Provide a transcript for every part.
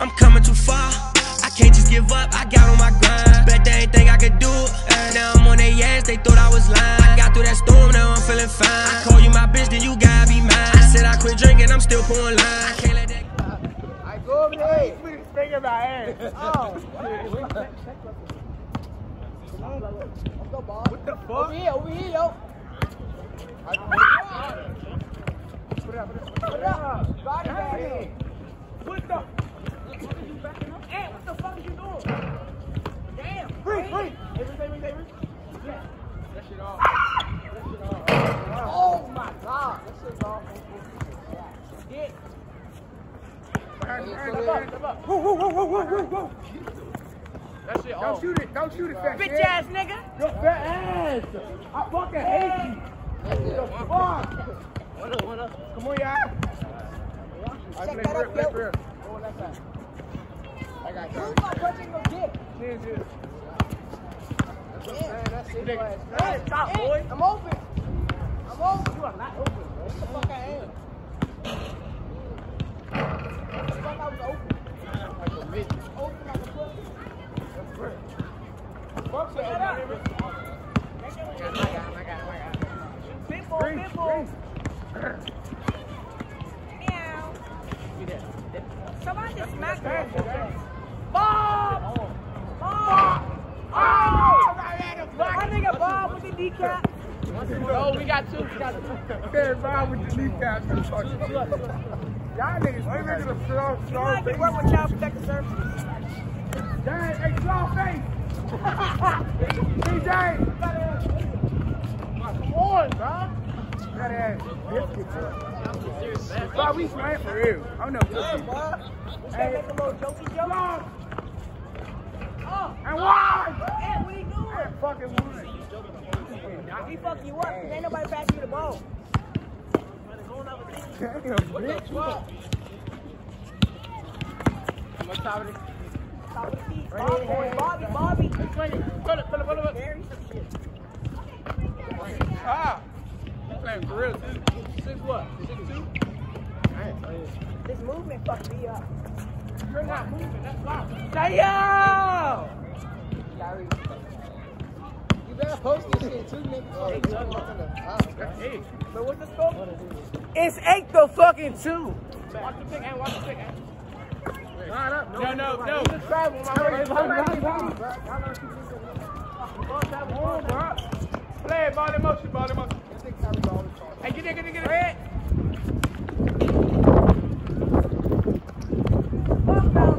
I'm coming too far. I can't just give up, I got on my grind. Bet they ain't think I could do it. Uh, now I'm on their ass, they thought I was lying. I got through that storm, now I'm feeling fine. I call you my bitch, then you gotta be mine. I said I quit drinking, I'm still pouring line. I can't let that. go. I go over there. Hey, please finger my ass. Oh. what the fuck? Over here, over here, yo. Put it up, put it up. Put it up. Got it back Hey. here. What the? Hey, what the fuck is you doing? Damn. Free, free. Avery. Avery, Avery, Avery. Yeah. That shit off. Oh my god. That shit's off. Get. Behind, Hey, behind, so behind. there. Whoa, whoa, whoa, whoa, whoa, whoa, whoa. That shit Don't shoot it. Don't shoot it, fat Bitch ass nigga. Your fat ass. I fucking hate you. The fuck? What up, what up? Come on, y'all. Check that for up, yo. play for real. Go on that side. I got you. Who's not touching your dick? Cheers, cheers. Damn. That's it. Hey, stop, boy. I'm open. I'm open. You are not open, bro. What the fuck I am? What the fuck I was open? Like a midget. Open like a pussy. That's real. Fuck Pick that, that up. baby. I got him, I got him, I got him, I got him. Big boy, Green, big boy. green. Meow. Somebody just smacked me. That's it. Bob! Bob! Oh! My nigga Bob with the decap. No, we got two. We got two. Fair Bob with Y'all niggas, they making a strong, You strong can face. work with Child Protective Services. Dang, hey, strong face. DJ. Come on, bro. That ass biscuit, bro. We smack for real. I don't know. Hey, make a little jokey joke. Oh, And why? hey, what he doing? That fucking woman. He fucking you up because ain't nobody passing you the ball. Damn, bitch. What's it? Of the feet. Right Bob, here. Bobby, Bobby. Pull it, pull it, pull it. Carry some shit. Ah. Playing for real, too. Six what? Six two? This movement fucked me up. You're not moving, that's why. Sayo! You better post this shit too, nigga. Oh, you talking about the house, bro. Hey, So what's the score? it's eight to fucking two. Watch the pick, and watch the pick, and. No, no, no. Play it, ball motion, ball motion. Hey, get it, get it, get it. No.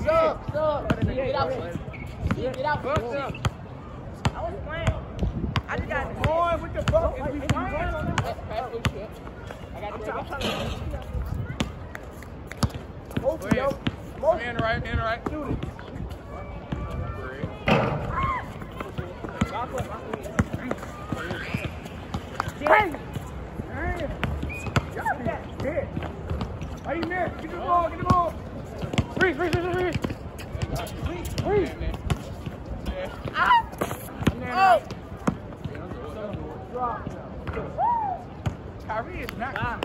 Stop, stop. Get out. Get out. Fuck up. I was playing. I just got Boy, what the fuck is we playing? I got I'm trying to Wait. In the right, in the right. Shoot it. Hey! Damn. Y'all be dead. How you miss? Get the ball, get the ball. Freeze, freeze, freeze, freeze. Freeze. Oh! Kyrie is not down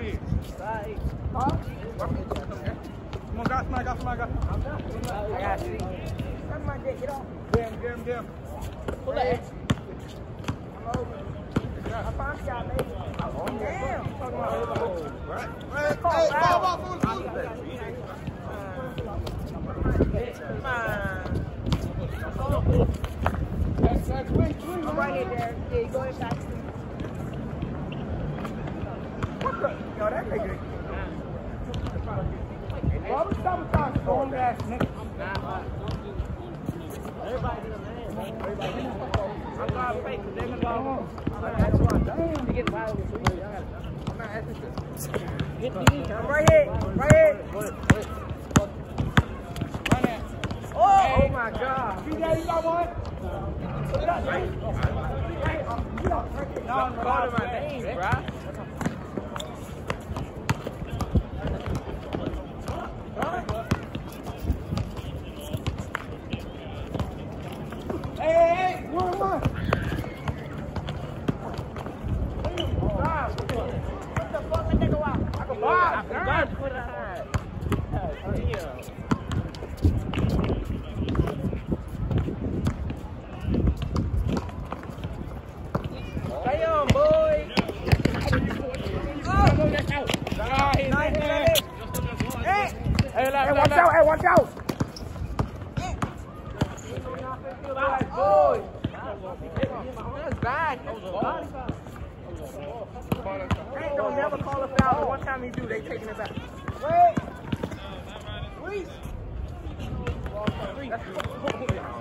here. Bye. Come on, got somebody, got somebody, got somebody. I got you. Suck my dick, get off. Get him, get him, get him. Pull that. I'm over. I found y'all, baby. Oh, damn. Right. Hey, Call hey, foul. ball, ball, fool, fool. Come on. That's, that's quick, quick. I'm right here, Derek. Yeah, you go inside. Yo, that nigga. Bro, we I'm. I'm. I'm right. Right that. Oh, oh my God. You got, you got one? Don't call my name, bruh. Hey, hey, hey, one, one. time. Damn, boy. Nah, he's Nice, in there. nice. Hey, Hey, left, left, watch left. out. Hey, watch out. Boy. That's bad. They don't never call a foul, but one time he do, they taking it back. Wait. Reese.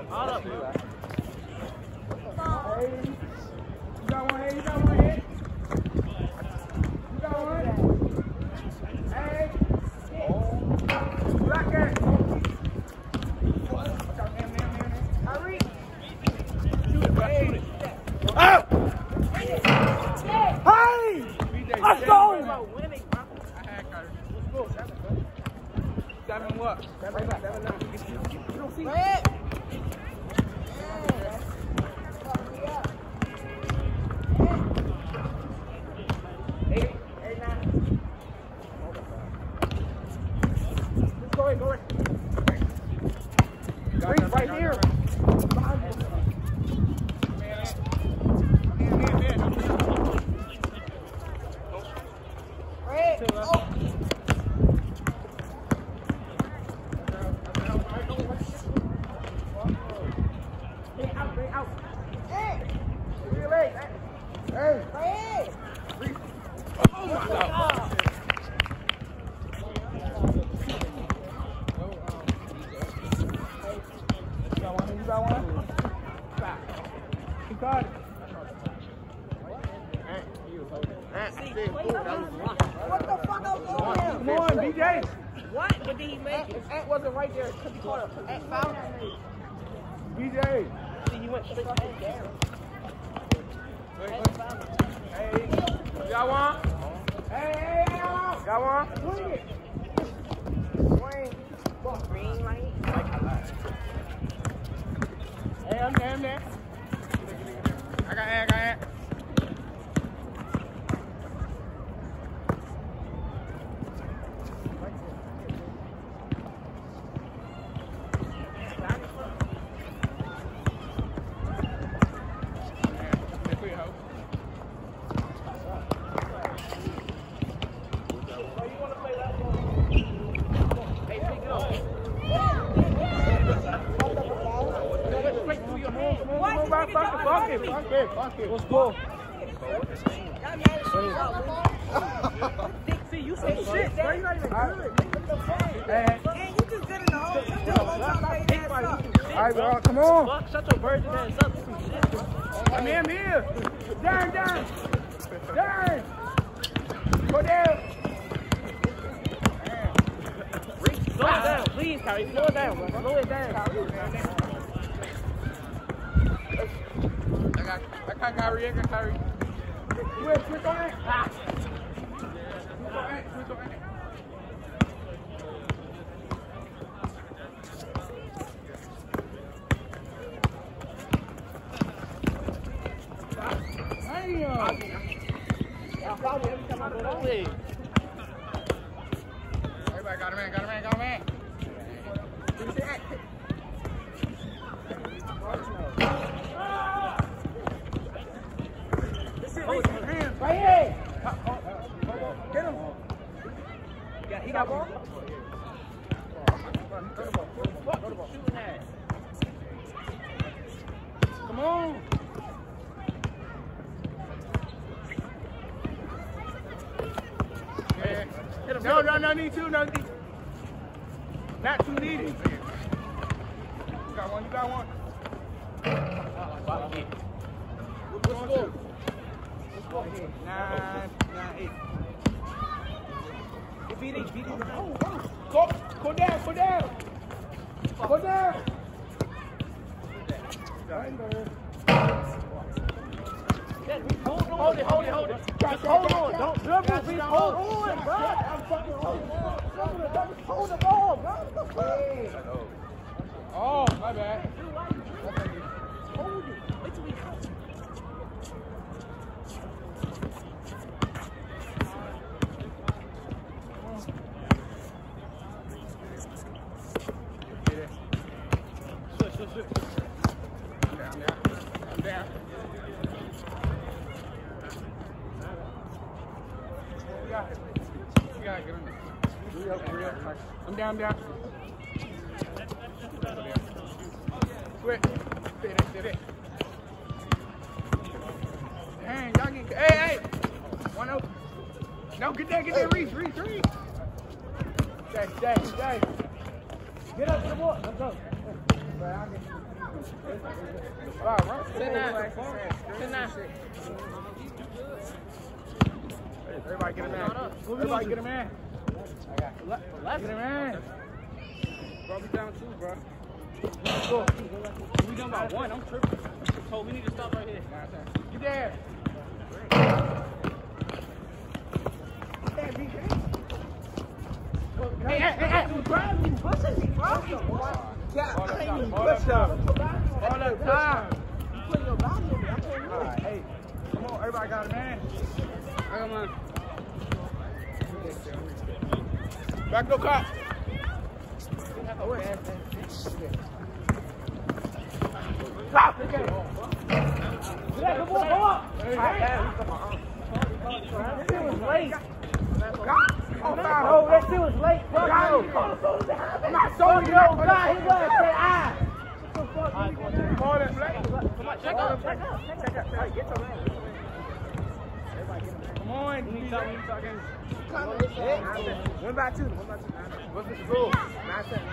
All up. Hey. You got one here, you got one here. You got one. Hey. Black cat. Watch out, man, man, man, man. Hurry. Shoot it, bro, shoot it. Up. Hey! Let's go! Seven what? Seven, seven, nine. You don't see Eight, eight, nine. Just go ahead, go ahead. Reach right here. Behind you. Stay out, stay out. Hey! Give your leg. Hey! Hey! You got one? You got one? You got it. What the fuck I was doing? Come on, BJ. What? But did he make it? Ant wasn't right there because he caught a Ant foul. BJ. See, you went straight down. Hey, you got one? Hey, hey, hey, got one? Swing it. Swing. Green light. Hey, I'm there, I'm there. I got it, I got it. What's cool? See, you say shit, bro. You not even good. Man, you just good in the hole. You just gonna talk that ass up. all right, bro, come on. Fuck, shut your virgin ass up. Some shit. I'm here, I'm here. Down, down. Down. Go down. Slow it down, please, Kyrie. Slow it down, bro. Slow it down. I got, Kyrie, I got Kyrie. You went switch on it? Ah. Switch on it, switch on it. Everybody got a man, got a man, got a man. Right here. Get him. Yeah, he got ball. Shooting at. Come on. Yeah. No, no, no need two, no need. Not two needed. You got one, you got one. Let's go. Nine, nine, eight. Beat it, beat it. Oh, Go, go down, go down. Go down. Hold it, hold it, hold it. Just hold on. Don't dribble, be hold on, bro. I'm fucking hold the ball, bro. What the fuck? Oh, my bad. Hold it. Wait till we out. got it. You gotta get him. Real, real. I'm down, down. Quick. Fit it, fit it. Dang, y'all get. Hey, hey! One open. No, get that, get that, Reese, Reese, Reese. Stay, stay, stay. Get up to the ball. Let's go. All right, run. Sit down. Sit down. Everybody get a man. Everybody get a man. Left. Get a man. Bro, we down two, bro. Go. We done by one. I'm tripping. So we need to stop right here. Get there. Hey, hey, hey. All right, hey. Come on, everybody got a man. I got mine. Back no cop. Stop. Yeah, come on, come on. That shit was late. Oh, that shit was late. Fuck you. I'm not showing you. God, he gonna say ah. On, then, Blake. Come on, check out. Check out. Check. Hey, get your man. Come on. We need talking. One by two. One by two. What's the score? Nine seven.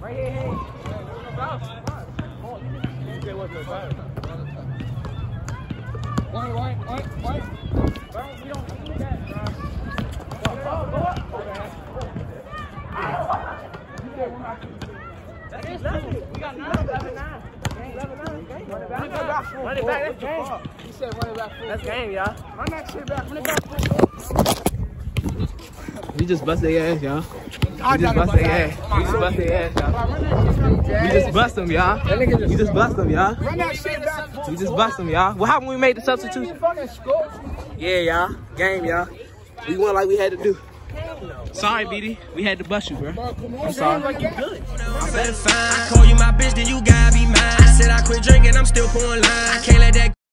Right here, hey. One, one, one, one. Bro, we don't need that, bro. Go, go, go up. You said one by two. That is two. We got nine. Eleven nine. Run it back. Run it back. That's game. He said run it back. That's game, y'all. Run that shit back. Run it back. We just bust their ass, y'all. We just bust their ass. We just bust their ass, y'all. We just bust them, y'all. We just bust them, y'all. Run that shit back. We just bust them, y'all. What happened when we made the substitution? Yeah, y'all. Game, y'all. We won like we had to do. Sorry, BD. We had to bust you, bro. I'm sorry. I'm feeling. I call you my bitch, then you gotta be mine. I said I quit drinking, I'm still pouring line. I can't let that